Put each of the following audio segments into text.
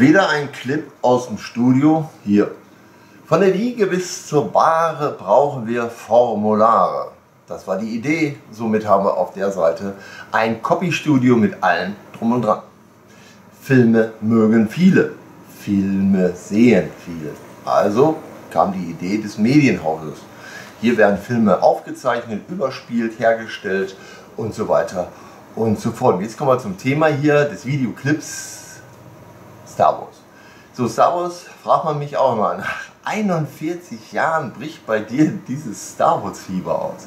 Und wieder ein Clip aus dem Studio hier. Von der Wiege bis zur Bahre brauchen wir Formulare. Das war die Idee. Somit haben wir auf der Seite ein Copy-Studio mit allem drum und dran. Filme mögen viele. Filme sehen viele. Also kam die Idee des Medienhauses. Hier werden Filme aufgezeichnet, überspielt, hergestellt und so weiter und so fort. Jetzt kommen wir zum Thema hier des Videoclips Star Wars. So, Star Wars fragt man mich auch immer, nach 41 Jahren bricht bei dir dieses Star Wars Fieber aus.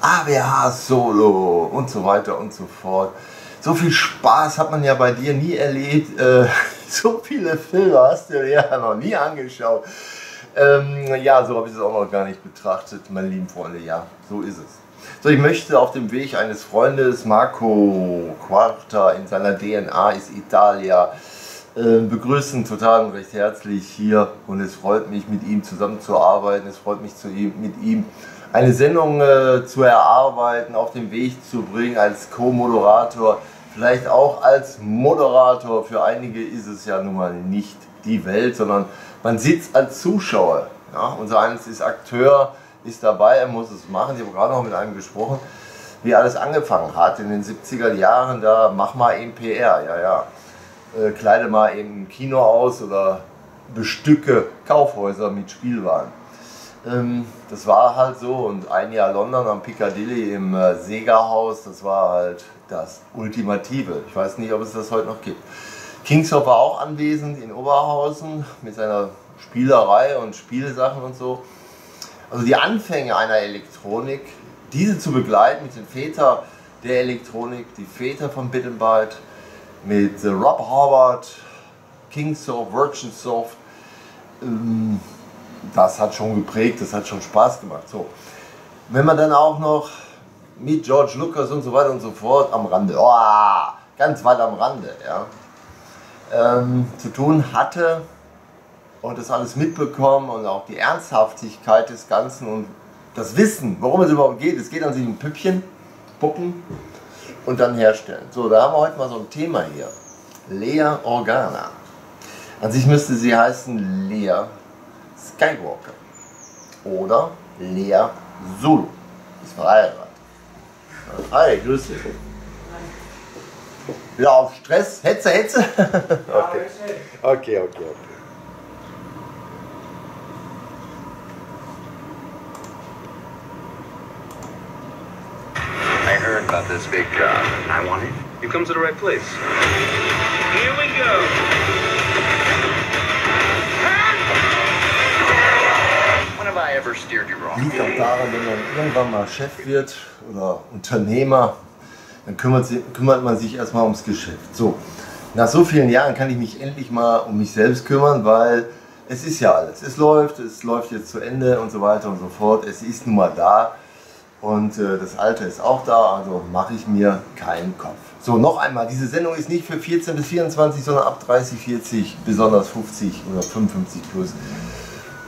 AWH Solo und so weiter und so fort. So viel Spaß hat man ja bei dir nie erlebt. Äh, so viele Filme hast du ja noch nie angeschaut. Ähm, ja, so habe ich es auch noch gar nicht betrachtet, meine lieben Freunde. Ja, so ist es. So, ich möchte auf dem Weg eines Freundes, Marco Quarta, in seiner DNA ist Italia, begrüßen total und recht herzlich hier und es freut mich, mit ihm zusammenzuarbeiten. Es freut mich, zu ihm, mit ihm eine Sendung äh, zu erarbeiten, auf den Weg zu bringen als Co-Moderator, vielleicht auch als Moderator. Für einige ist es ja nun mal nicht die Welt, sondern man sitzt als Zuschauer. Ja? Unser eines ist Akteur, ist dabei, er muss es machen. Ich habe gerade noch mit einem gesprochen, wie alles angefangen hat in den 70er Jahren. Da mach mal eben PR, ja, ja. Äh, kleide mal eben ein Kino aus oder bestücke Kaufhäuser mit Spielwaren. Ähm, das war halt so und ein Jahr London am Piccadilly im äh, Sega-Haus, das war halt das Ultimative. Ich weiß nicht, ob es das heute noch gibt. Kingshoff war auch anwesend in Oberhausen mit seiner Spielerei und Spielsachen und so. Also die Anfänge einer Elektronik, diese zu begleiten mit den Vätern der Elektronik, die Väter von Bit mit äh, Rob Howard, Kingsoft, Virgin Soft, ähm, das hat schon geprägt, das hat schon Spaß gemacht. So. Wenn man dann auch noch mit George Lucas und so weiter und so fort am Rande, oh, ganz weit am Rande, ja, ähm, zu tun hatte und das alles mitbekommen und auch die Ernsthaftigkeit des Ganzen und das Wissen, worum es überhaupt geht. Es geht an sich um Püppchen, Puppen und dann herstellen. So, da haben wir heute mal so ein Thema hier. Lea Organa. An sich müsste sie heißen Lea Skywalker oder Lea Zulu. Ist verheiratet. Hi, grüß dich. Ja, auf Stress, Hetze, Hetze. okay. okay, okay, okay. About this big job. I want it. You come to the right place. Here we go. When have I ever steered you wrong? Liegt auch daran, wenn man irgendwann mal Chef wird oder Unternehmer, dann kümmert, sie, kümmert man sich erstmal ums Geschäft. So, nach so vielen Jahren kann ich mich endlich mal um mich selbst kümmern, weil es ist ja alles. Es läuft, es läuft jetzt zu Ende und so weiter und so fort. Es ist nun mal da und äh, das Alter ist auch da, also mache ich mir keinen Kopf. So, noch einmal, diese Sendung ist nicht für 14 bis 24, sondern ab 30, 40, besonders 50 oder 55 plus.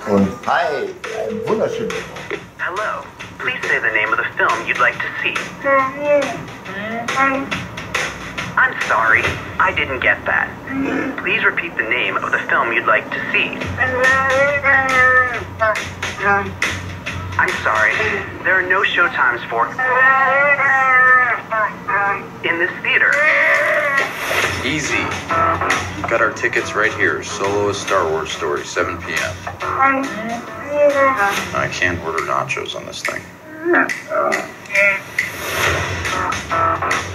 Und hi, ein wunderschönen. Hello. Please say the name of the film you'd like to see. I'm sorry, I didn't get that. Please repeat the name of the film you'd like to see. I'm sorry, there are no showtimes for in this theater. Easy. Got our tickets right here. Solo a Star Wars story, 7 p.m. I can't order nachos on this thing.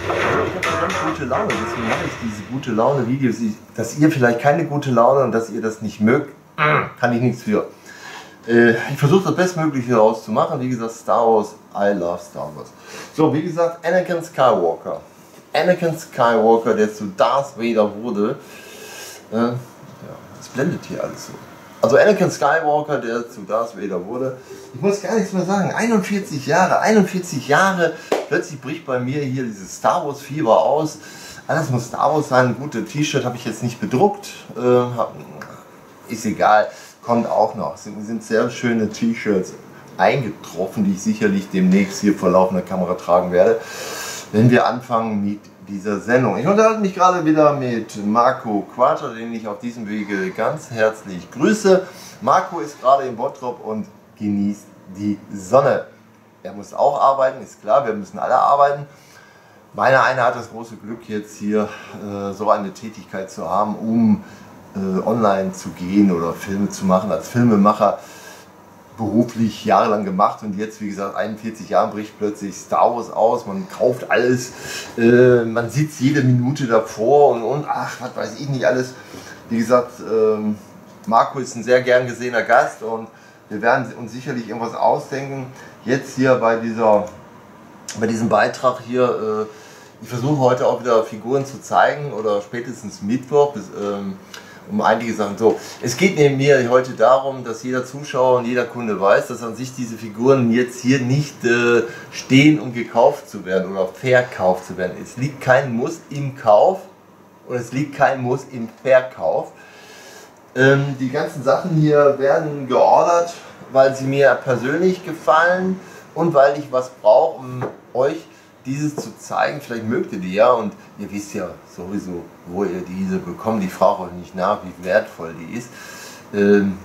Ich habe ganz gute Laune, deswegen mache ich diese gute Laune Videos. Ich- Dass ihr vielleicht keine gute Laune und dass ihr das nicht mögt, kann ich nichts für. Äh, ich versuche das Bestmögliche daraus zu machen. Wie gesagt, Star Wars, I love Star Wars. So, wie gesagt, Anakin Skywalker. Anakin Skywalker, der zu Darth Vader wurde. Äh, ja, es blendet hier alles so. Also Anakin Skywalker, der zu Darth Vader wurde. Ich muss gar nichts mehr sagen. 41 Jahre, 41 Jahre. Plötzlich bricht bei mir hier dieses Star Wars Fieber aus. Alles muss Star Wars sein. Ein gutes T-Shirt habe ich jetzt nicht bedruckt. Äh, ist egal. Kommt auch noch. Sind, sind sehr schöne T-Shirts eingetroffen, die ich sicherlich demnächst hier vor laufender Kamera tragen werde. Wenn wir anfangen mit dieser Sendung. Ich unterhalte mich gerade wieder mit Marco Quater, den ich auf diesem Wege ganz herzlich grüße. Marco ist gerade in Bottrop und genießt die Sonne. Er muss auch arbeiten, ist klar, wir müssen alle arbeiten. Meiner eine hat das große Glück, jetzt hier äh, so eine Tätigkeit zu haben, um online zu gehen oder Filme zu machen. Als Filmemacher beruflich jahrelang gemacht und jetzt, wie gesagt, 41 Jahren bricht plötzlich Star Wars aus. Man kauft alles, äh, man sitzt jede Minute davor und, und ach, was weiß ich nicht alles. Wie gesagt, ähm, Marco ist ein sehr gern gesehener Gast und wir werden uns sicherlich irgendwas ausdenken. Jetzt hier bei dieser, bei diesem Beitrag hier, äh, ich versuche heute auch wieder Figuren zu zeigen oder spätestens Mittwoch. Bis, ähm, um einige Sachen. So, es geht neben mir heute darum, dass jeder Zuschauer und jeder Kunde weiß, dass an sich diese Figuren jetzt hier nicht äh, stehen, um gekauft zu werden oder verkauft zu werden. Es liegt kein Muss im Kauf und es liegt kein Muss im Verkauf. Ähm, die ganzen Sachen hier werden geordert, weil sie mir persönlich gefallen und weil ich was brauche, um euch dieses zu zeigen. Vielleicht mögt ihr die ja und ihr wisst ja sowieso, wo ihr diese bekommt. Ich frage euch nicht nach, wie wertvoll die ist. Ähm,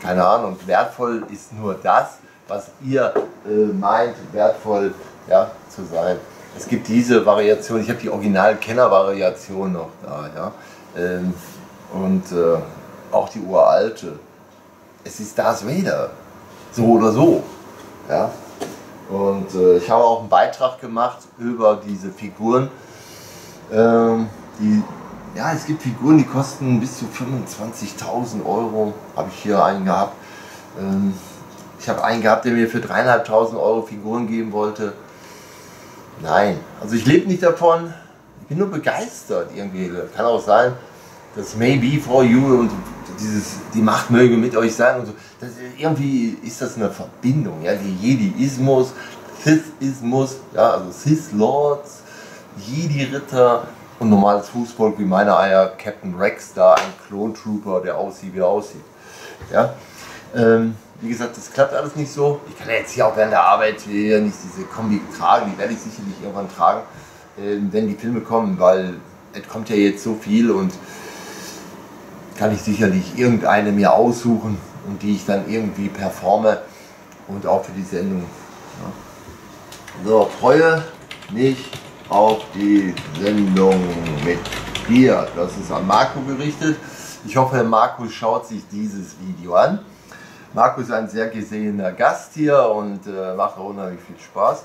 keine Ahnung, wertvoll ist nur das, was ihr äh, meint, wertvoll ja, zu sein. Es gibt diese Variation, ich habe die Original-Kenner-Variation noch da, ja. Ähm, und äh, auch die uralte. Es ist Darth Vader. So oder so. Ja. Und äh, ich habe auch einen Beitrag gemacht über diese Figuren. Ähm, die, ja, es gibt Figuren, die kosten bis zu 25.000 Euro. Habe ich hier einen gehabt. Ähm, ich habe einen gehabt, der mir für 3.500 Euro Figuren geben wollte. Nein, also ich lebe nicht davon. Ich bin nur begeistert irgendwie. Kann auch sein, dass Maybe for You und dieses, die Macht möge mit euch sein und so. Das, irgendwie ist das eine Verbindung, ja, die Jediismus, Sithismus, ja, also Sith-Lords, Jedi-Ritter und normales Fußvolk wie meine Eier, Captain Rex da, ein Clone Trooper, der aussieht, wie er aussieht. Ja, ähm, wie gesagt, das klappt alles nicht so. Ich kann jetzt hier auch während der Arbeit hier nicht diese Kombi tragen, die werde ich sicherlich irgendwann tragen, äh, wenn die Filme kommen, weil es kommt ja jetzt so viel und kann ich sicherlich irgendeine mir aussuchen und die ich dann irgendwie performe und auch für die Sendung. Ja. So, freue mich auf die Sendung mit dir. Das ist an Marco gerichtet. Ich hoffe, Marco schaut sich dieses Video an. Marco ist ein sehr gesehener Gast hier und äh, macht unheimlich viel Spaß.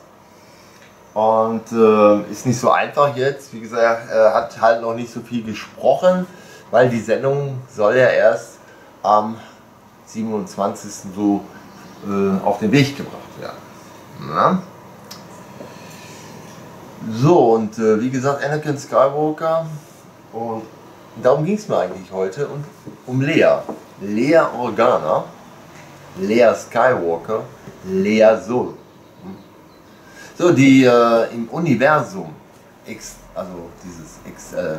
Und äh, ist nicht so einfach jetzt. Wie gesagt, er hat halt noch nicht so viel gesprochen weil die Sendung soll ja erst am 27. so äh, auf den Weg gebracht werden. Na? So, und äh, wie gesagt, Anakin Skywalker. Und darum ging es mir eigentlich heute. Und um Lea. Lea Organa. Lea Skywalker. Lea Sol. So, die äh, im Universum, also dieses Ex, äh,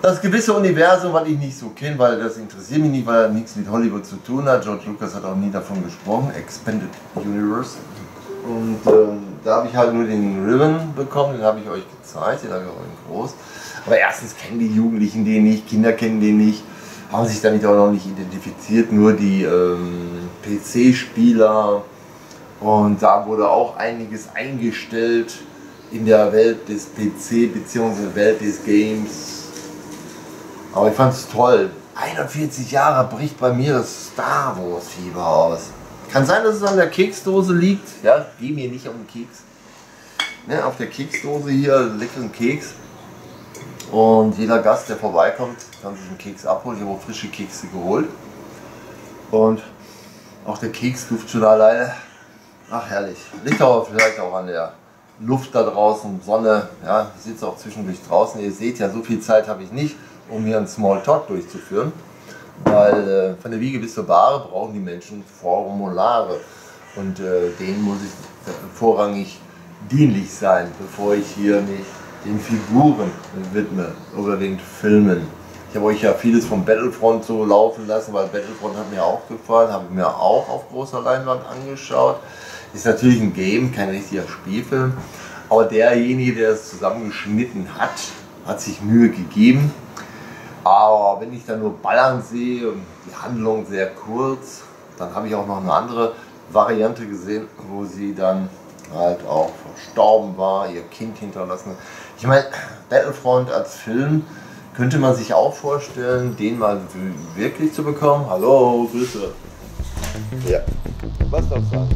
das gewisse Universum, was ich nicht so kenne, weil das interessiert mich nicht, weil er nichts mit Hollywood zu tun hat. George Lucas hat auch nie davon gesprochen, Expanded Universe. Und ähm, da habe ich halt nur den Ribbon bekommen, den habe ich euch gezeigt, den habe ich auch in groß. Aber erstens kennen die Jugendlichen den nicht, Kinder kennen den nicht, haben sich damit auch noch nicht identifiziert, nur die ähm, PC-Spieler. Und da wurde auch einiges eingestellt in der Welt des PC bzw. Welt des Games aber ich fand es toll. 41 Jahre bricht bei mir das Star Wars Fieber aus. Kann sein, dass es an der Keksdose liegt. Ja, geh mir nicht um den Keks. Ne, auf der Keksdose hier leckeren Keks. Und jeder Gast, der vorbeikommt, kann sich einen Keks abholen. Ich habe auch frische Kekse geholt. Und auch der Keks duft schon alleine. Ach herrlich. Liegt aber vielleicht auch an der Luft da draußen, Sonne. Ja, ich sitze auch zwischendurch draußen. Ihr seht ja, so viel Zeit habe ich nicht um hier einen Smalltalk durchzuführen. Weil äh, von der Wiege bis zur Bahre brauchen die Menschen Formulare. Und äh, denen muss ich vorrangig dienlich sein, bevor ich hier mich den Figuren widme den Filmen. Ich habe euch ja vieles vom Battlefront so laufen lassen, weil Battlefront hat mir auch gefallen, habe mir auch auf großer Leinwand angeschaut. Ist natürlich ein Game, kein richtiger Spielfilm, Aber derjenige, der es zusammengeschnitten hat, hat sich Mühe gegeben. Aber wenn ich dann nur Ballern sehe und die Handlung sehr kurz, dann habe ich auch noch eine andere Variante gesehen, wo sie dann halt auch verstorben war, ihr Kind hinterlassen. Ich meine, Battlefront als Film könnte man sich auch vorstellen, den mal wirklich zu bekommen. Hallo, Grüße. Ja, was darf sagen?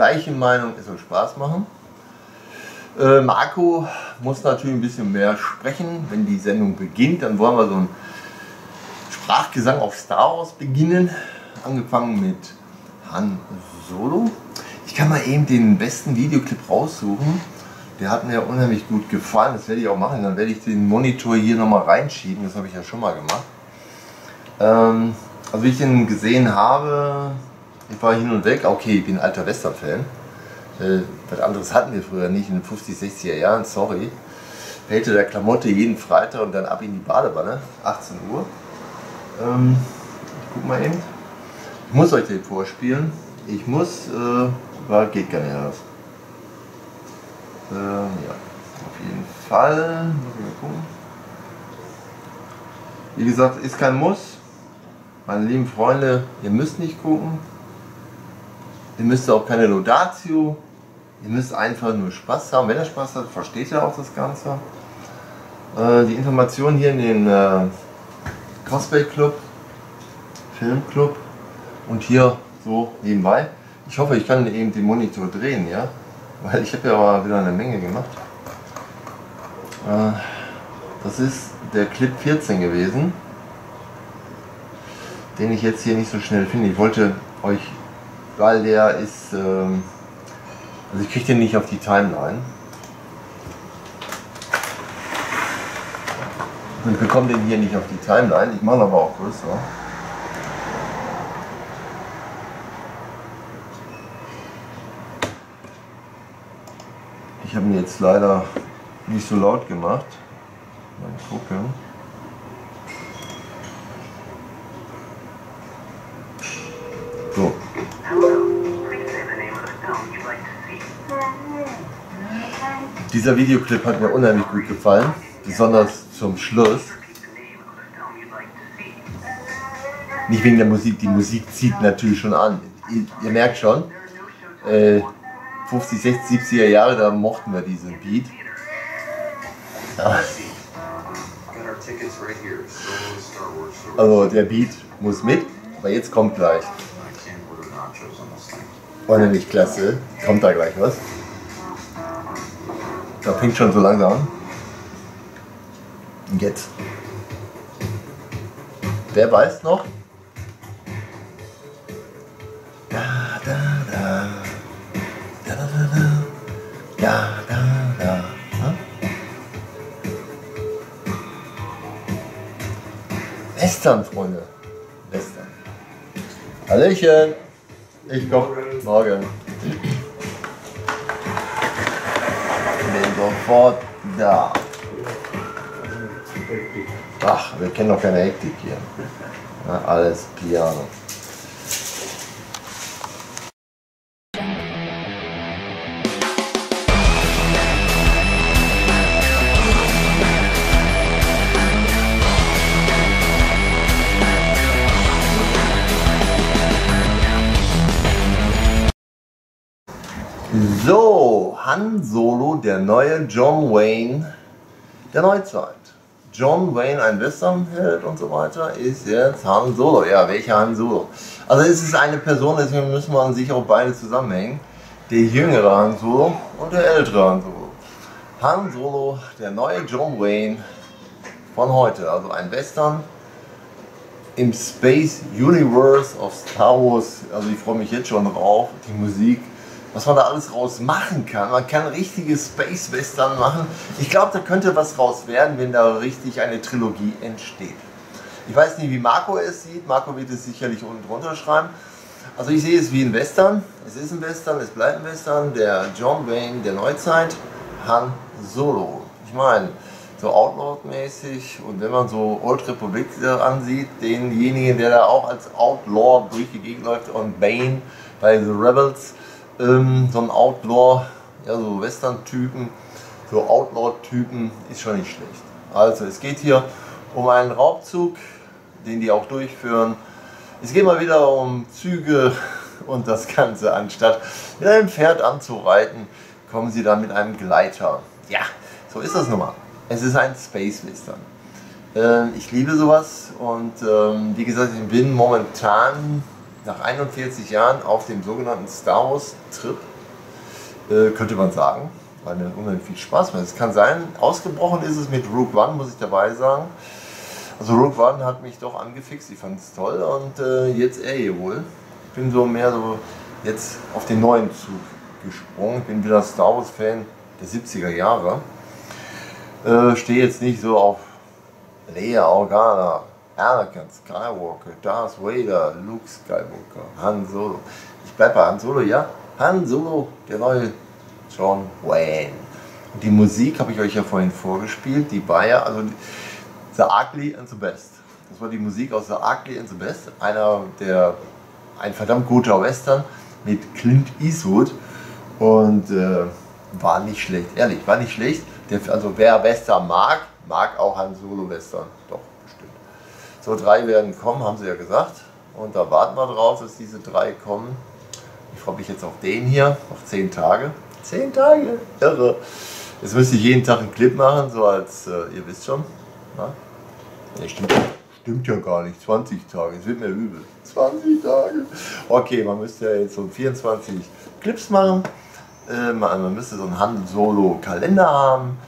Gleichen Meinung, es soll Spaß machen. Äh, Marco muss natürlich ein bisschen mehr sprechen. Wenn die Sendung beginnt, dann wollen wir so einen Sprachgesang auf Star Wars beginnen. Angefangen mit Han Solo. Ich kann mal eben den besten Videoclip raussuchen. Der hat mir unheimlich gut gefallen. Das werde ich auch machen. Dann werde ich den Monitor hier nochmal reinschieben. Das habe ich ja schon mal gemacht. Ähm, also wie ich den gesehen habe, ich war hin und weg, okay, ich bin ein alter Western-Fan. Äh, was anderes hatten wir früher nicht in den 50, 60er Jahren, sorry. Fällte der Klamotte jeden Freitag und dann ab in die Badewanne, 18 Uhr. Ähm, ich guck mal eben. Ich muss euch den vorspielen. Ich muss, äh, war, geht gar nicht anders. Ähm, ja, auf jeden Fall. Muss ich mal gucken. Wie gesagt, ist kein Muss. Meine lieben Freunde, ihr müsst nicht gucken. Ihr müsst auch keine Laudatio. Ihr müsst einfach nur Spaß haben. Wenn ihr Spaß habt, versteht ihr auch das Ganze. Äh, die Informationen hier in den äh, Cosplay Club, Filmclub und hier so nebenbei. Ich hoffe, ich kann eben den Monitor drehen, ja, weil ich habe ja mal wieder eine Menge gemacht. Äh, das ist der Clip 14 gewesen den ich jetzt hier nicht so schnell finde. Ich wollte euch, weil der ist, ähm, also ich kriege den nicht auf die Timeline. Und bekomme den hier nicht auf die Timeline. Ich mache ihn aber auch größer. Ich habe ihn jetzt leider nicht so laut gemacht. Mal gucken. Dieser Videoclip hat mir unheimlich gut gefallen, besonders zum Schluss. Nicht wegen der Musik, die Musik zieht natürlich schon an. Ihr, ihr merkt schon, äh, 50, 60, 70er Jahre, da mochten wir diesen Beat. Ja. Also der Beat muss mit, aber jetzt kommt gleich. Unheimlich klasse. Kommt da gleich was? Da fängt schon so langsam an. Und jetzt. Wer weiß noch? Da, da, da. Da, da, da, da. Da, da. Hm? Western, Freunde. Western. Hallöchen. Ich komme morgen. Sofort da. Ach, wir kennen doch keine Hektik hier. Na, alles Piano. Han Solo, der neue John Wayne der Neuzeit. John Wayne ein Westernheld und so weiter, ist jetzt Han Solo. Ja, welcher Han Solo? Also es ist eine Person, deswegen müssen wir an sich auch beide zusammenhängen. Der jüngere Han Solo und der ältere Han Solo. Han Solo, der neue John Wayne von heute, also ein Western im Space Universe of Star Wars. Also ich freue mich jetzt schon drauf, die Musik was man da alles raus machen kann. Man kann richtige Space Western machen. Ich glaube, da könnte was raus werden, wenn da richtig eine Trilogie entsteht. Ich weiß nicht, wie Marco es sieht. Marco wird es sicherlich unten drunter schreiben. Also ich sehe es wie ein Western. Es ist ein Western, es bleibt ein Western. Der John Wayne der Neuzeit, Han Solo. Ich meine, so Outlaw-mäßig und wenn man so Old Republic ansieht, denjenigen, der da auch als Outlaw durch die Gegend läuft und Bane bei The Rebels, ähm, so ein Outlaw, ja, so Western-Typen, so Outlaw-Typen ist schon nicht schlecht. Also es geht hier um einen Raubzug, den die auch durchführen. Es geht mal wieder um Züge und das Ganze. Anstatt mit einem Pferd anzureiten, kommen sie dann mit einem Gleiter. Ja, so ist das nun mal. Es ist ein Space Western. Ähm, ich liebe sowas und ähm, wie gesagt, ich bin momentan nach 41 Jahren auf dem sogenannten Star Wars Trip, äh, könnte man sagen, weil mir unheimlich viel Spaß macht. Es kann sein, ausgebrochen ist es mit Rogue One, muss ich dabei sagen. Also Rogue One hat mich doch angefixt, ich fand es toll und äh, jetzt er hier wohl. Ich bin so mehr so jetzt auf den neuen Zug gesprungen. Ich bin wieder Star Wars Fan der 70er Jahre. Äh, Stehe jetzt nicht so auf Leia Organa, Anakin Skywalker, Darth Vader, Luke Skywalker, Han Solo. Ich bleibe bei Han Solo, ja? Han Solo, der neue John Wayne. Und die Musik habe ich euch ja vorhin vorgespielt, die war ja, also The Ugly and the Best. Das war die Musik aus The Ugly and the Best, einer der, ein verdammt guter Western mit Clint Eastwood und äh, war nicht schlecht, ehrlich, war nicht schlecht. Der, also wer Western mag, mag auch Han Solo Western, doch. So drei werden kommen, haben sie ja gesagt. Und da warten wir drauf, dass diese drei kommen. Ich freue mich jetzt auf den hier, noch zehn Tage. Zehn Tage, irre. Jetzt müsste ich jeden Tag einen Clip machen, so als, äh, ihr wisst schon. Ja, stimmt, stimmt ja gar nicht, 20 Tage, es wird mir übel. 20 Tage. Okay, man müsste ja jetzt so 24 Clips machen. Äh, man müsste so einen Han Solo Kalender haben.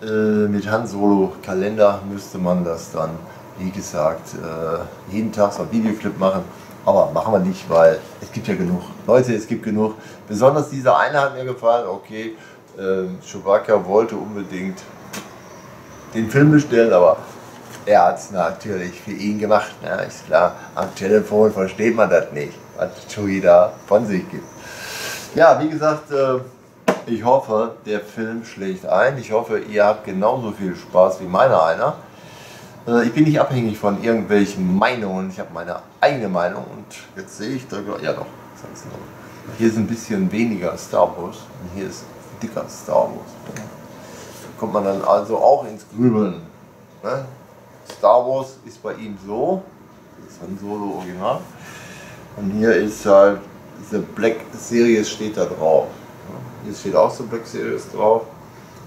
Äh, mit Han Solo Kalender müsste man das dann wie gesagt, äh, jeden Tag so ein Videoclip machen. Aber machen wir nicht, weil es gibt ja genug. Leute, es gibt genug. Besonders dieser eine hat mir gefallen. Okay, äh, Chewbacca wollte unbedingt den Film bestellen, aber er hat es natürlich für ihn gemacht. Ja, ist klar, am Telefon versteht man das nicht, was Chewie da von sich gibt. Ja, wie gesagt, äh, ich hoffe, der Film schlägt ein. Ich hoffe, ihr habt genauso viel Spaß wie meiner einer. Äh, ich bin nicht abhängig von irgendwelchen Meinungen. Ich habe meine eigene Meinung und jetzt sehe ich da, ja doch, hier ist ein bisschen weniger Star Wars und hier ist dicker Star Wars. Da kommt man dann also auch ins Grübeln. Ne? Star Wars ist bei ihm so, das ist ein Solo Original. Und hier ist halt, diese Black Series steht da drauf. Hier steht auch so Black Series drauf,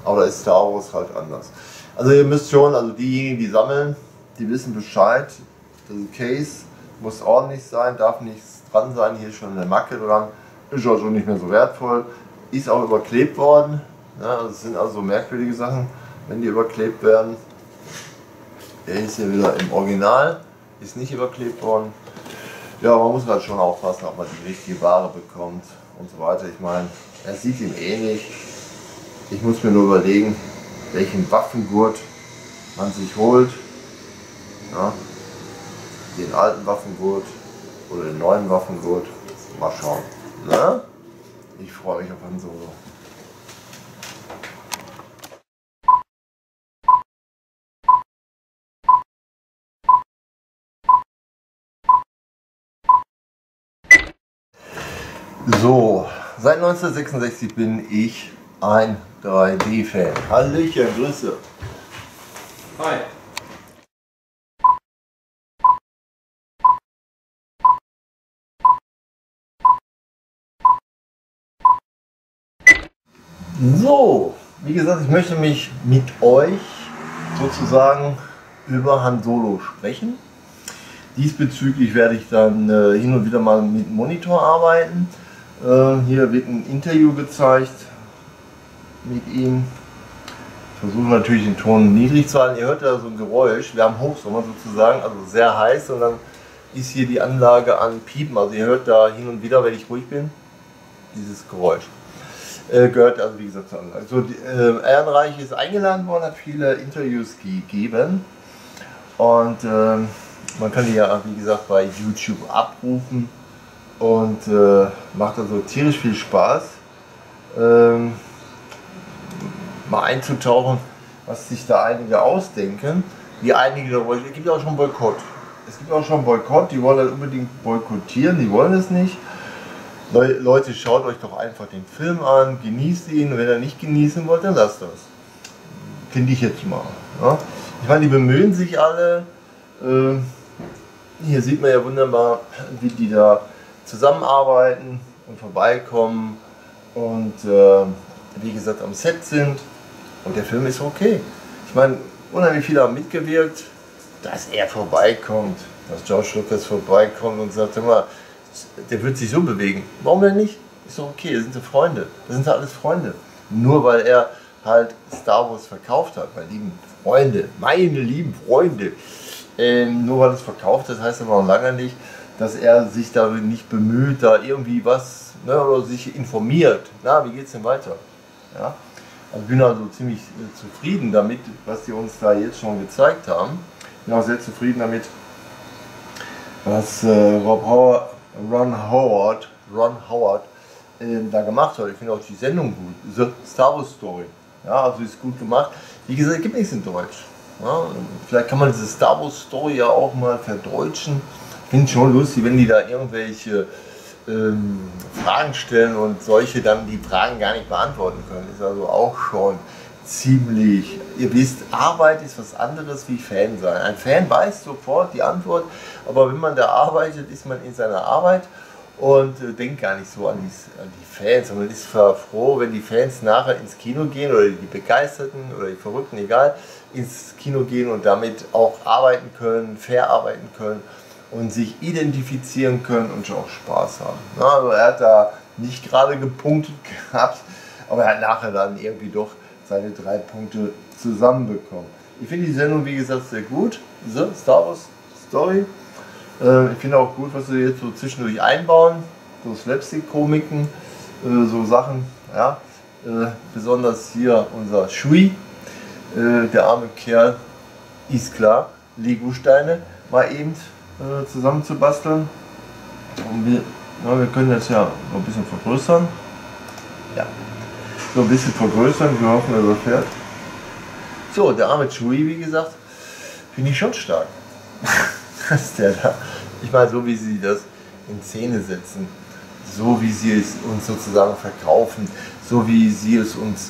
aber da ist Star Wars halt anders. Also ihr müsst schon, also diejenigen, die sammeln, die wissen Bescheid. Das Case muss ordentlich sein, darf nichts dran sein. Hier ist schon eine Macke dran. Ist auch schon nicht mehr so wertvoll. Ist auch überklebt worden. Ja, das sind also merkwürdige Sachen, wenn die überklebt werden. Der ist hier wieder im Original, ist nicht überklebt worden. Ja, man muss halt schon aufpassen, ob man die richtige Ware bekommt und so weiter. Ich meine, er sieht ihm ähnlich. Ich muss mir nur überlegen, welchen Waffengurt man sich holt. Ja, den alten Waffengurt oder den neuen Waffengurt. Mal schauen. Na? Ich freue mich auf ein Solo. So, seit 1966 bin ich ein 3D-Fan. Hallöchen, Grüße. Hi. So, wie gesagt, ich möchte mich mit euch sozusagen über Han Solo sprechen. Diesbezüglich werde ich dann äh, hin und wieder mal mit dem Monitor arbeiten. Äh, hier wird ein Interview gezeigt mit ihm. Ich versuche natürlich den Ton niedrig zu halten. Ihr hört da so ein Geräusch. Wir haben Hochsommer sozusagen, also sehr heiß und dann ist hier die Anlage an Piepen. Also ihr hört da hin und wieder, wenn ich ruhig bin, dieses Geräusch. Äh, gehört also wie gesagt zur Anlage. So, äh, Ehrenreich ist eingeladen worden, hat viele Interviews gegeben und äh, man kann die ja wie gesagt bei YouTube abrufen und äh, macht also tierisch viel Spaß. Ähm, mal einzutauchen, was sich da einige ausdenken, wie einige darüber. Es gibt auch schon Boykott. Es gibt auch schon Boykott, die wollen das unbedingt boykottieren, die wollen es nicht. Leute, schaut euch doch einfach den Film an, genießt ihn. Wenn ihr nicht genießen wollt, dann lasst das. Finde ich jetzt mal. Ja? Ich meine, die bemühen sich alle. Äh, hier sieht man ja wunderbar, wie die da zusammenarbeiten und vorbeikommen und äh, wie gesagt am Set sind. Und der Film ist okay. Ich meine, unheimlich viele haben mitgewirkt, dass er vorbeikommt, dass George Lucas vorbeikommt und sagt immer, der wird sich so bewegen. Warum denn nicht? Ist doch okay, das sind ja Freunde. Das sind ja alles Freunde. Nur weil er halt Star Wars verkauft hat, meine lieben Freunde, meine lieben Freunde. Ähm, nur weil es verkauft, das heißt aber noch lange nicht, dass er sich da nicht bemüht, da irgendwie was ne, oder sich informiert. Na, wie geht es denn weiter? Ja? Also bin also ziemlich äh, zufrieden damit, was die uns da jetzt schon gezeigt haben. Bin auch sehr zufrieden damit, was äh, Rob Howard, Ron Howard, Ron Howard äh, da gemacht hat. Ich finde auch die Sendung gut. The Star Wars Story. Ja, also ist gut gemacht. Wie gesagt, es gibt nichts in Deutsch. Ja, vielleicht kann man diese Star Wars Story ja auch mal verdeutschen. Ich finde schon lustig, wenn die da irgendwelche ähm, Fragen stellen und solche dann die Fragen gar nicht beantworten können. Ist also auch schon ziemlich. Ihr wisst, Arbeit ist was anderes wie Fan sein. Ein Fan weiß sofort die Antwort, aber wenn man da arbeitet, ist man in seiner Arbeit und äh, denkt gar nicht so an die, an die Fans, sondern ist froh, wenn die Fans nachher ins Kino gehen oder die Begeisterten oder die Verrückten, egal, ins Kino gehen und damit auch arbeiten können, fair arbeiten können und sich identifizieren können und auch Spaß haben. Na, also er hat da nicht gerade gepunktet gehabt, aber er hat nachher dann irgendwie doch seine drei Punkte zusammenbekommen. Ich finde die Sendung, wie gesagt, sehr gut. The Star Wars Story. Äh, ich finde auch gut, was sie jetzt so zwischendurch einbauen. So Slapstick-Komiken, äh, so Sachen. Ja. Äh, besonders hier unser Shui, äh, der arme Kerl, ist klar, Lego-Steine mal eben äh, zusammenzubasteln. Und wir, ja, wir können das ja noch ein bisschen vergrößern. Ja, so ein bisschen vergrößern. Wir hoffen, dass er fährt. So, der arme Chewie, wie gesagt, finde ich schon stark. Was der da, ich meine, so wie sie das in Szene setzen, so wie sie es uns sozusagen verkaufen, so wie sie es uns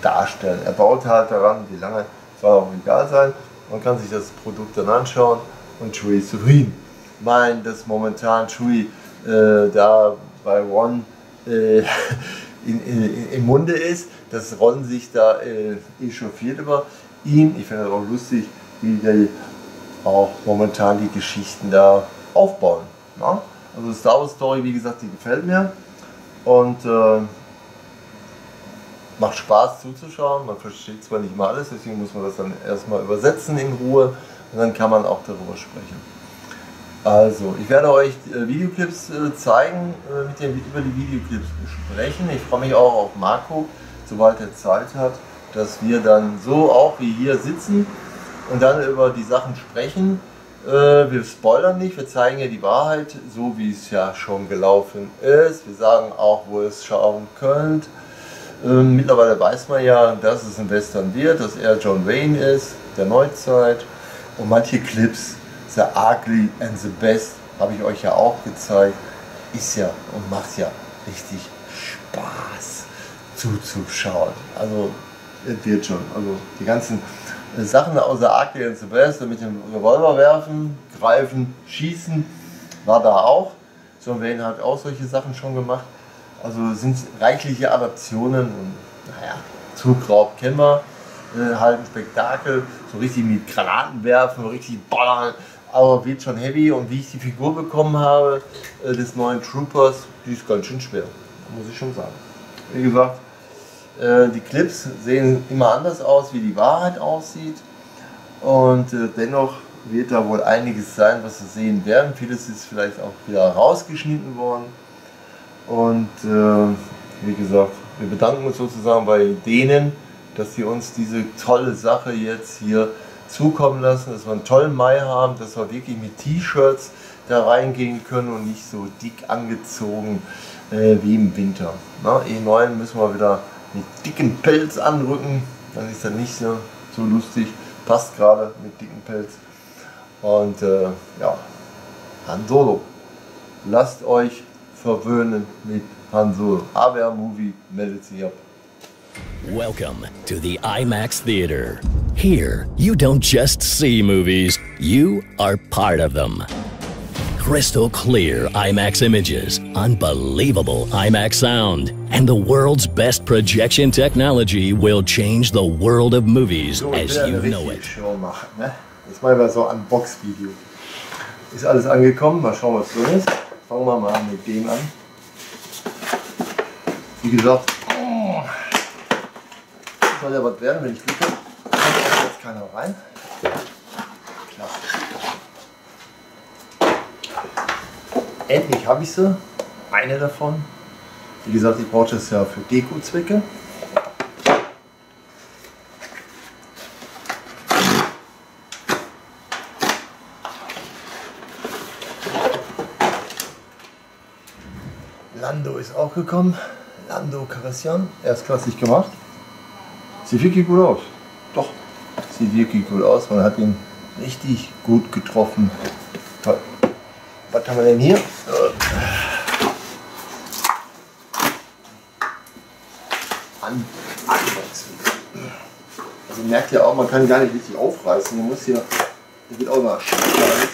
darstellen. Er baut halt daran, wie lange, soll auch egal sein, man kann sich das Produkt dann anschauen und Chewie ist zufrieden. Ich meine, dass momentan Chewie äh, da bei Ron äh, in, in, im Munde ist, dass Ron sich da äh, echauffiert über ihn. Ich finde es auch lustig, wie die auch momentan die Geschichten da aufbauen. Ja? Also Star Wars Story, wie gesagt, die gefällt mir und äh, macht Spaß zuzuschauen. Man versteht zwar nicht mal alles, deswegen muss man das dann erstmal übersetzen in Ruhe dann kann man auch darüber sprechen. Also, ich werde euch äh, Videoclips äh, zeigen, äh, mit dem, über die Videoclips sprechen. Ich freue mich auch auf Marco, sobald er Zeit hat, dass wir dann so auch wie hier sitzen und dann über die Sachen sprechen. Wir spoilern nicht, wir zeigen ja die Wahrheit, so wie es ja schon gelaufen ist. Wir sagen auch, wo ihr es schauen könnt. Ähm, mittlerweile weiß man ja, dass es ein Western wird, dass er John Wayne ist, der Neuzeit. Und manche Clips, The Ugly and the Best, habe ich euch ja auch gezeigt, ist ja und macht ja richtig Spaß zuzuschauen. Also, es wird schon. Also, die ganzen Sachen aus The Ugly and the Best, mit dem Revolver werfen, greifen, schießen, war da auch. John Wayne hat auch solche Sachen schon gemacht. Also sind reichliche Adaptionen und naja, Zugraub kennen wir. Äh, ein Spektakel, so richtig mit Granaten werfen, richtig ballern, aber wird schon heavy und wie ich die Figur bekommen habe äh, des neuen Troopers, die ist ganz schön schwer, muss ich schon sagen. Wie gesagt, äh, die Clips sehen immer anders aus, wie die Wahrheit aussieht und äh, dennoch wird da wohl einiges sein, was wir sehen werden. Vieles ist vielleicht auch wieder rausgeschnitten worden und wie gesagt, wir bedanken uns sozusagen bei denen, dass sie uns diese tolle Sache jetzt hier zukommen lassen, dass wir einen tollen Mai haben, dass wir wirklich mit T-Shirts da reingehen können und nicht so dick angezogen äh, wie im Winter. Na, E9 müssen wir wieder mit dicken Pelz anrücken, dann ist das nicht so, so lustig, passt gerade mit dicken Pelz. Und äh, ja, Han Solo, lasst euch verwöhnen mit Han Solo. AWR Movie meldet sich ab. Welcome to the IMAX Theater. Here, you don't just see movies, you are part of them. Crystal clear IMAX images, unbelievable IMAX sound, and the world's best projection technology will change the world of movies So, as you know it. Show machen. Ne? Jetzt wir so ein Box-Video. Ist alles angekommen, mal schauen, was drin ist. Fangen wir mal mit dem an. Wie gesagt, soll ja was werden, wenn ich Glück habe. Kommt jetzt keiner rein. Klasse. Endlich habe ich sie. Eine davon. Wie gesagt, ich brauche das ja für Deko-Zwecke. Lando ist auch gekommen. Lando Caressian, erstklassig gemacht. Sieht wirklich gut aus. Doch, sieht wirklich gut aus. Man hat ihn richtig gut getroffen. Toll. Was haben wir denn hier? An Unboxing. Also merkt ihr auch, man kann gar nicht richtig aufreißen. Man muss hier, der wird auch mal scheiße.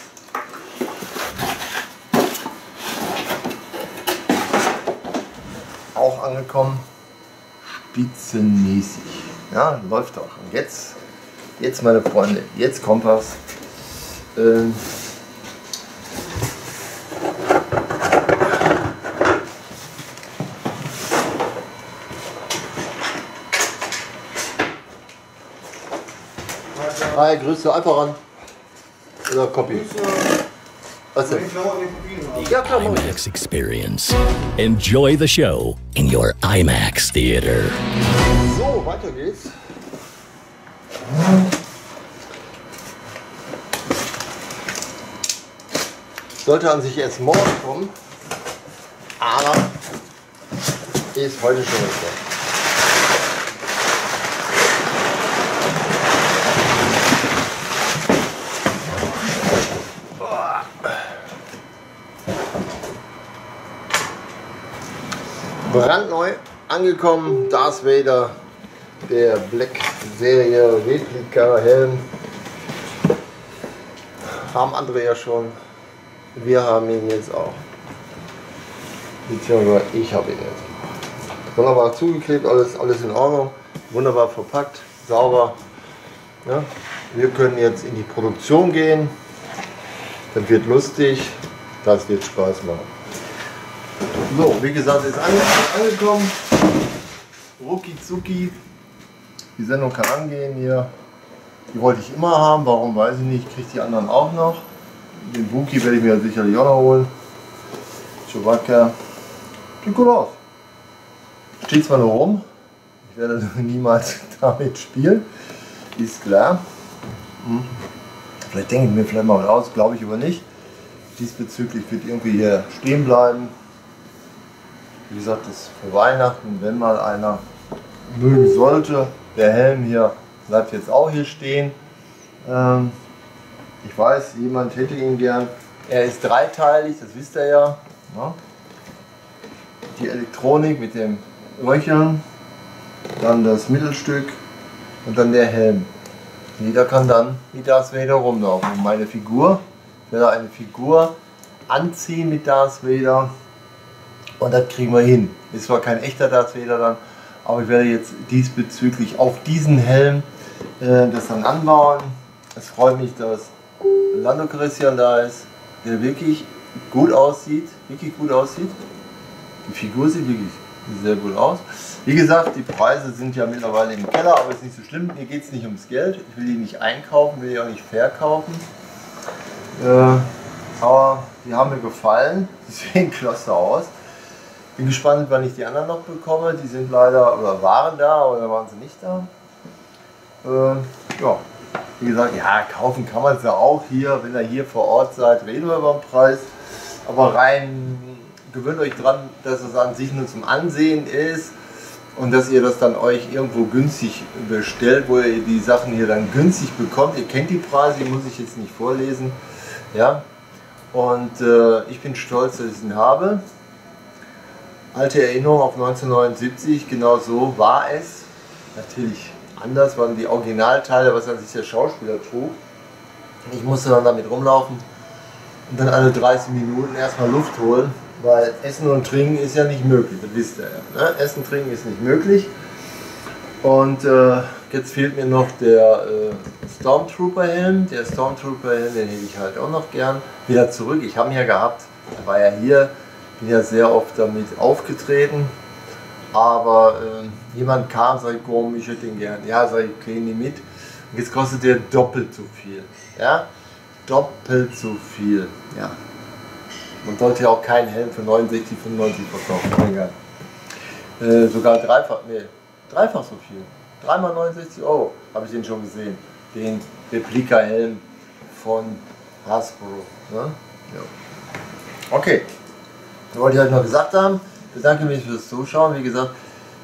auch angekommen. Spitzenmäßig. Ja, läuft auch. Und jetzt, jetzt meine Freunde, jetzt kommt was. Ähm, Hi, Grüße, einfach ran. Oder Copy. Was denn? Ja, klar. IMAX experience. Enjoy the show in your IMAX theater. Weiter geht's. Sollte an sich erst morgen kommen, aber ist heute schon was brandneu angekommen. Darth Vader, der Black-Serie Replika-Helm. Haben andere ja schon. Wir haben ihn jetzt auch. Beziehungsweise ich habe ihn jetzt. Wunderbar zugeklebt, alles, alles in Ordnung. Wunderbar verpackt, sauber. Ja, wir können jetzt in die Produktion gehen. Das wird lustig. Das wird Spaß machen. So, wie gesagt, ist ange angekommen. Rucki zucki. Die Sendung kann angehen hier. Die wollte ich immer haben, warum weiß ich nicht. Kriege die anderen auch noch. Den Wookie werde ich mir sicherlich auch noch holen. Chewbacca. Sieht gut aus. Steht zwar nur rum. Ich werde niemals damit spielen. Ist klar. Hm. Vielleicht denke ich mir vielleicht mal was aus, glaube ich aber nicht. Diesbezüglich wird irgendwie hier stehen bleiben. Wie gesagt, das ist für Weihnachten, wenn mal einer mögen sollte. Der Helm hier bleibt jetzt auch hier stehen. Ähm, ich weiß, jemand hätte ihn gern. Er ist dreiteilig, das wisst ihr ja. Ne? Die Elektronik mit dem Röcheln, dann das Mittelstück und dann der Helm. Jeder kann dann wie Darth Vader rumlaufen. Und meine Figur, ich werde eine Figur anziehen mit Darth Vader und das kriegen wir hin. Ist zwar kein echter Darth Vader dann, aber ich werde jetzt diesbezüglich auf diesen Helm äh, das dann anbauen. Es freut mich, dass Lando Christian da ist, der wirklich gut aussieht, wirklich gut aussieht. Die Figur sieht wirklich sehr gut aus. Wie gesagt, die Preise sind ja mittlerweile im Keller, aber ist nicht so schlimm. Mir geht es nicht ums Geld. Ich will die nicht einkaufen, will die auch nicht verkaufen. Äh, aber die haben mir gefallen, deswegen klasse aus. Bin gespannt, wann ich die anderen noch bekomme. Die sind leider oder waren da oder waren sie nicht da. Äh, ja, wie gesagt, ja, kaufen kann man es ja auch hier. Wenn ihr hier vor Ort seid, reden wir über den Preis. Aber rein gewöhnt euch dran, dass es an sich nur zum Ansehen ist und dass ihr das dann euch irgendwo günstig bestellt, wo ihr die Sachen hier dann günstig bekommt. Ihr kennt die Preise, die muss ich jetzt nicht vorlesen. Ja? Und äh, ich bin stolz, dass ich ihn habe. Alte Erinnerung auf 1979, genau so war es. Natürlich anders waren die Originalteile, was an sich der Schauspieler trug. Ich musste dann damit rumlaufen und dann alle 30 Minuten erstmal Luft holen, weil Essen und Trinken ist ja nicht möglich, das wisst ihr ja. Ne? Essen, Trinken ist nicht möglich. Und äh, jetzt fehlt mir noch der äh, Stormtrooper-Helm. Der Stormtrooper-Helm, den hätte ich halt auch noch gern wieder zurück. Ich habe ihn ja gehabt, er war ja hier, bin ja sehr oft damit aufgetreten. Aber äh, jemand kam, komm, ich hätte den gern. Ja, sag ich, okay, nehm mit. Und jetzt kostet der doppelt so viel. Ja, doppelt so viel. Ja. Man sollte ja auch keinen Helm für 69, 95 verkaufen. Egal. Äh, sogar dreifach, nee, dreifach so viel. Dreimal 69 Euro habe ich den schon gesehen. Den Replika-Helm von Hasbro. Ne? Ja. Okay, das wollte ich euch noch gesagt haben. Ich bedanke mich fürs Zuschauen. Wie gesagt,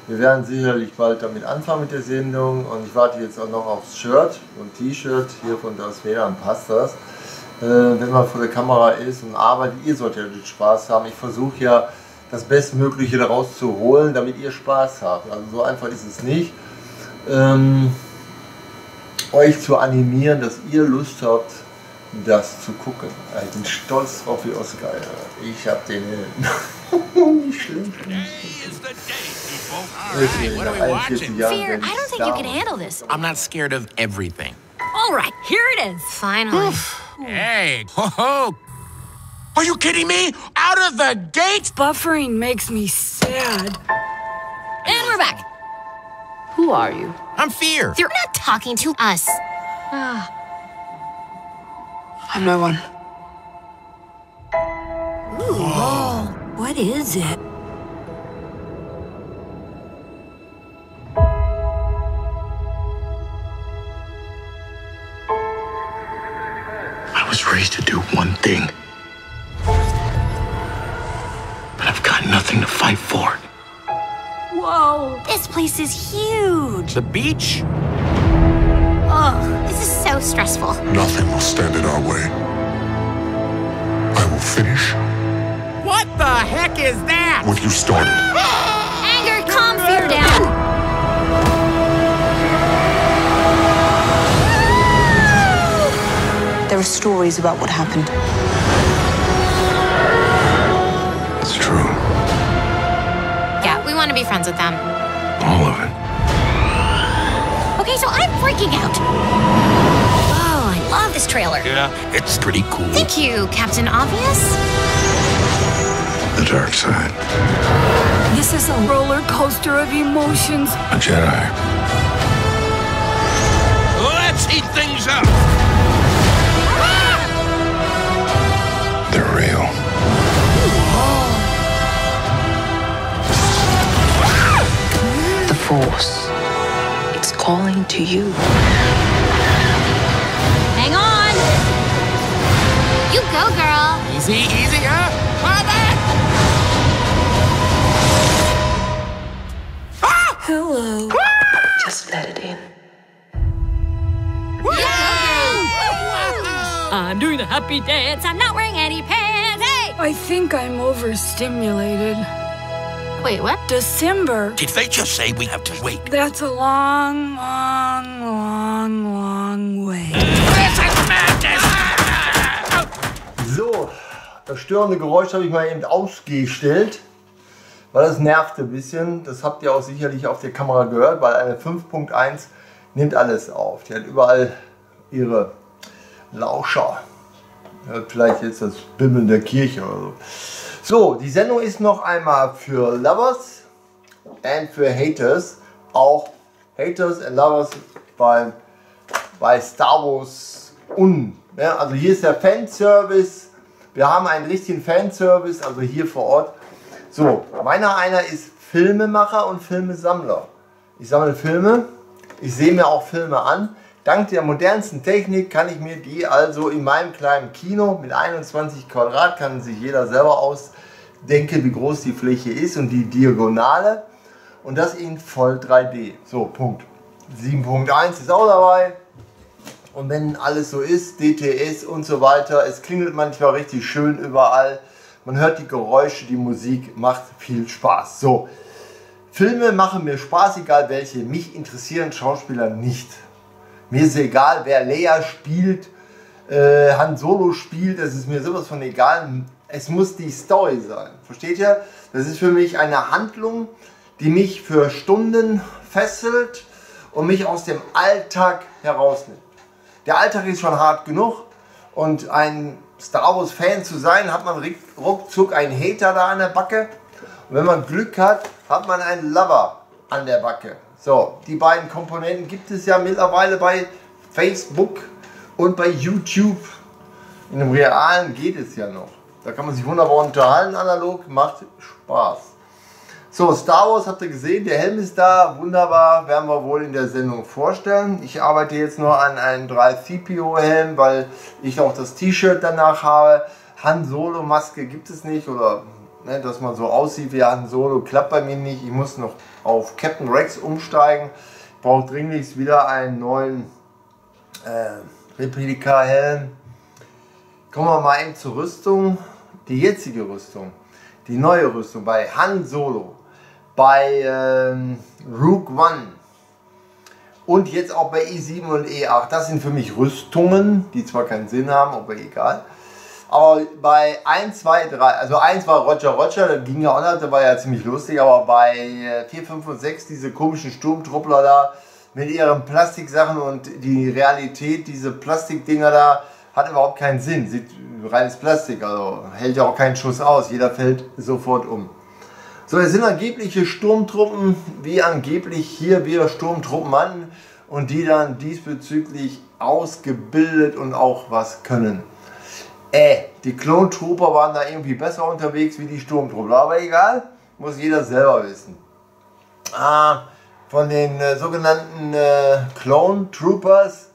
wir werden sicherlich bald damit anfangen mit der Sendung und ich warte jetzt auch noch aufs Shirt und T-Shirt hier von Das dann passt das. Äh, wenn man vor der Kamera ist und arbeitet, ihr solltet ja Spaß haben. Ich versuche ja das Bestmögliche daraus zu holen, damit ihr Spaß habt. Also so einfach ist es nicht. Ähm, euch zu animieren, dass ihr Lust habt, das zu gucken. Ich bin stolz drauf wie Oscar. Ich hab den äh, nicht schlimm. Alright, what are we watching? Fear, I don't think you can handle this. I'm not scared of everything. All right, here it is. Finally. Hey, ho ho! Are you kidding me? Out of the gate? Buffering makes me sad. and we're back. Who are you? I'm fear. You're not talking to us. Ah. I'm no one. Ooh. What is it? I was raised to do one thing. But I've got nothing to fight for. Whoa. This place is huge. The beach? Ugh, this is so stressful. Nothing will stand in our way. I will finish What the heck is that? what you started. Anger, calm fear down. There are stories about what happened. It's true. Yeah, we want to be friends with them. Okay, so I'm freaking out. Oh, I love this trailer. Yeah, it's pretty cool. Thank you, Captain Obvious. The dark side. This is a roller coaster of emotions. A Jedi. Let's heat things up. They're real. Oh. The Force. It's calling to you. Hang on. You go, girl. Easy, easy, huh? Ah! Hello. Just let it in. I'm doing the happy dance. I'm not wearing any pants. Hey! I think I'm overstimulated. Wait, what? December. Did they just say we have to wait? That's a long, long, long, long way. This is madness! So, das störende Geräusch habe ich mal eben ausgestellt, weil das nervte ein bisschen. Das habt ihr auch sicherlich auf der Kamera gehört, weil eine 5.1 nimmt alles auf. Die hat überall ihre Lauscher. Hört vielleicht jetzt das Bimmeln der Kirche oder so. So, die Sendung ist noch einmal für Lovers und für Haters. Auch Haters and Lovers bei, bei Star Wars Un. Ja, also hier ist der Fanservice. Wir haben einen richtigen Fanservice, also hier vor Ort. So, meiner einer ist Filmemacher und Filmesammler. Ich sammle Filme, ich sehe mir auch Filme an. Dank der modernsten Technik kann ich mir die also in meinem kleinen Kino mit 21 Quadrat, kann sich jeder selber ausdenken, wie groß die Fläche ist und die Diagonale. Und das in voll 3D. So, Punkt. 7.1 ist auch dabei. Und wenn alles so ist, DTS und so weiter, es klingelt manchmal richtig schön überall. Man hört die Geräusche, die Musik macht viel Spaß. So, Filme machen mir Spaß, egal welche. Mich interessieren Schauspieler nicht. Mir ist egal, wer Leia spielt, äh, Han Solo spielt, das ist mir sowas von egal. Es muss die Story sein. Versteht ihr? Das ist für mich eine Handlung, die mich für Stunden fesselt und mich aus dem Alltag herausnimmt. Der Alltag ist schon hart genug und ein Star Wars Fan zu sein, hat man ruckzuck einen Hater da an der Backe. Und wenn man Glück hat, hat man einen Lover an der Backe. So, die beiden Komponenten gibt es ja mittlerweile bei Facebook und bei YouTube. In dem Realen geht es ja noch. Da kann man sich wunderbar unterhalten, analog, macht Spaß. So, Star Wars habt ihr gesehen, der Helm ist da, wunderbar, werden wir wohl in der Sendung vorstellen. Ich arbeite jetzt nur an einem 3CPO Helm, weil ich auch das T-Shirt danach habe. Han Solo Maske gibt es nicht oder ne, dass man so aussieht wie Han Solo, klappt bei mir nicht. Ich muss noch auf Captain Rex umsteigen. Brauche dringlichst wieder einen neuen äh, Replika Helm. Kommen wir mal eben zur Rüstung. Die jetzige Rüstung, die neue Rüstung bei Han Solo bei ähm, Rook One und jetzt auch bei E7 und E8. Das sind für mich Rüstungen, die zwar keinen Sinn haben, aber egal. Aber bei 1, 2, 3, also 1 war Roger Roger, das ging ja auch noch, das war ja ziemlich lustig, aber bei 4, 5 und 6, diese komischen Sturmtruppler da mit ihren Plastiksachen und die Realität, diese Plastikdinger da, hat überhaupt keinen Sinn. Sieht reines Plastik, also hält ja auch keinen Schuss aus, jeder fällt sofort um. So, es sind angebliche Sturmtruppen, wie angeblich hier wir Sturmtruppen an und die dann diesbezüglich ausgebildet und auch was können. Äh, die Clone Trooper waren da irgendwie besser unterwegs wie die Sturmtruppler, aber egal, muss jeder selber wissen. Ah, von den äh, sogenannten äh, Clone Troopers,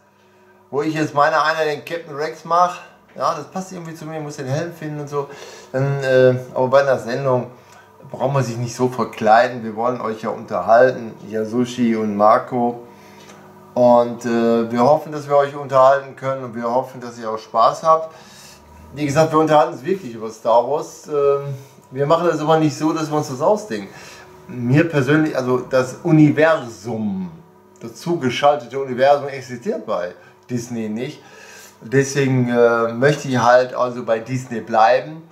wo ich jetzt meine einer den Captain Rex mache, ja, das passt irgendwie zu mir, muss den Helm finden und so, dann, äh, aber bei einer Sendung braucht man sich nicht so verkleiden. Wir wollen euch ja unterhalten, Yasushi und Marco. Und äh, wir hoffen, dass wir euch unterhalten können und wir hoffen, dass ihr auch Spaß habt. Wie gesagt, wir unterhalten uns wirklich über Star Wars. Ähm, wir machen das aber nicht so, dass wir uns das ausdenken. Mir persönlich, also das Universum, das zugeschaltete Universum existiert bei Disney nicht. Deswegen äh, möchte ich halt also bei Disney bleiben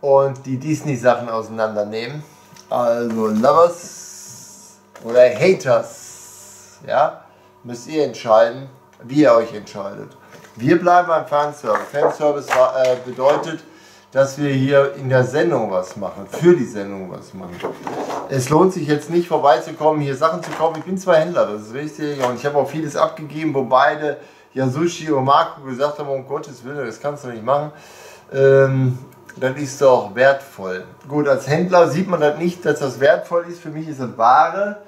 und die Disney-Sachen auseinandernehmen. Also Lovers oder Haters, ja, müsst ihr entscheiden, wie ihr euch entscheidet. Wir bleiben beim Fanservice. Fanservice äh, bedeutet, dass wir hier in der Sendung was machen, für die Sendung was machen. Es lohnt sich jetzt nicht vorbeizukommen, hier Sachen zu kaufen. Ich bin zwar Händler, das ist richtig, und ich habe auch vieles abgegeben, wo beide Yasushi und Marco gesagt haben, um Gottes Willen, das kannst du nicht machen. Ähm, dann ist doch wertvoll. Gut, als Händler sieht man das nicht, dass das wertvoll ist. Für mich ist das Ware,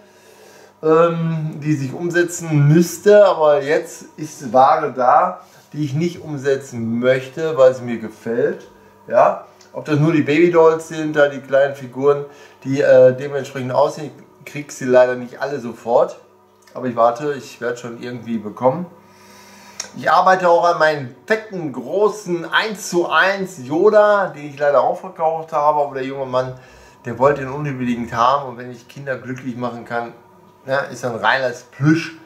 ähm, die sich umsetzen müsste, aber jetzt ist Ware da, die ich nicht umsetzen möchte, weil sie mir gefällt. Ja, ob das nur die Babydolls sind, da die kleinen Figuren, die äh, dementsprechend aussehen. Kriege sie leider nicht alle sofort, aber ich warte, ich werde schon irgendwie bekommen. Ich arbeite auch an meinem fetten, großen 1 zu 1 Yoda, den ich leider auch verkauft habe, aber der junge Mann, der wollte ihn unbedingt haben und wenn ich Kinder glücklich machen kann, ja, ist ein reines Plüsch,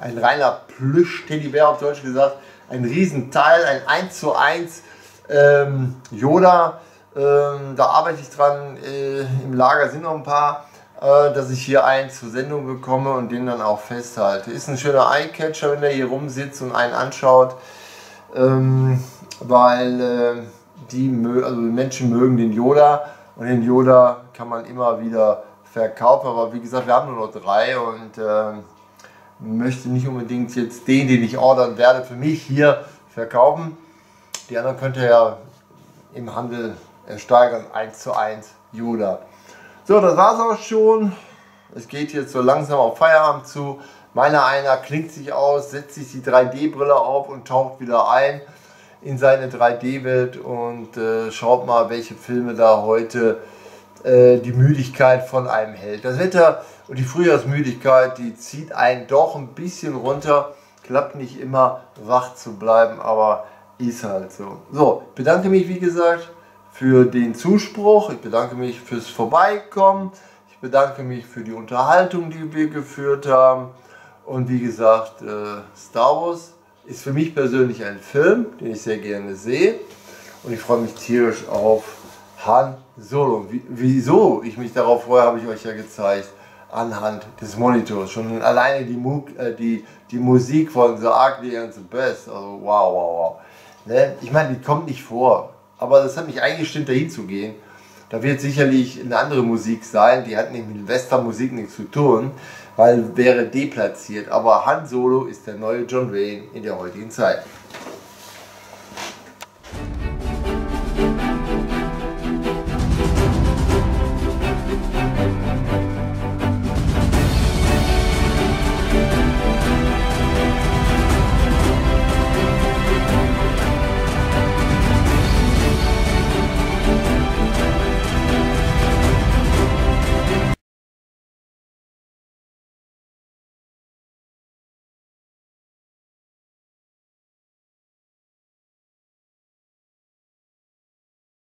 ein reiner Plüsch-Teddybär auf Deutsch gesagt, ein Riesenteil, ein 1 zu 1 ähm, Yoda, ähm, da arbeite ich dran, äh, im Lager sind noch ein paar, äh, dass ich hier einen zur Sendung bekomme und den dann auch festhalte. Ist ein schöner Eyecatcher, wenn der hier rumsitzt und einen anschaut, ähm, weil äh, die, also die Menschen mögen den Yoda und den Yoda kann man immer wieder verkaufen. Aber wie gesagt, wir haben nur noch drei und äh, möchte nicht unbedingt jetzt den, den ich ordern werde, für mich hier verkaufen. Die anderen könnt ihr ja im Handel ersteigern, 1 zu 1 Yoda. So, das war's auch schon. Es geht jetzt so langsam auf Feierabend zu. Meiner einer klingt sich aus, setzt sich die 3D-Brille auf und taucht wieder ein in seine 3D-Welt und äh, schaut mal, welche Filme da heute äh, die Müdigkeit von einem hält. Das Wetter und die Frühjahrsmüdigkeit, die zieht einen doch ein bisschen runter. Klappt nicht immer, wach zu bleiben, aber ist halt so. So, ich bedanke mich, wie gesagt, für den Zuspruch. Ich bedanke mich fürs Vorbeikommen. Ich bedanke mich für die Unterhaltung, die wir geführt haben. Und wie gesagt, äh, Star Wars ist für mich persönlich ein Film, den ich sehr gerne sehe. Und ich freue mich tierisch auf Han Solo. wieso ich mich darauf freue, habe ich euch ja gezeigt anhand des Monitors. Schon alleine die, Mu äh, die, die Musik von The Ugly and the Best. Also wow, wow, wow. Ne? Ich meine, die kommt nicht vor. Aber das hat mich eingestimmt, dahin zu gehen. Da wird sicherlich eine andere Musik sein, die hat nämlich mit Westernmusik nichts zu tun, weil wäre deplatziert. Aber Han Solo ist der neue John Wayne in der heutigen Zeit.